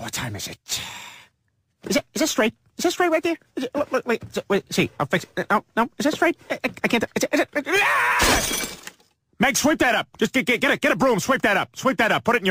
what time is it? Is it is it straight? Is it straight right there? Is it, wait, wait, wait, see, I'll fix it. No, no, is it straight? I, I, I can't. Is it, is it, ah! Meg, sweep that up. Just get, get, get a get a broom. Sweep that up. Sweep that up. Put it in your.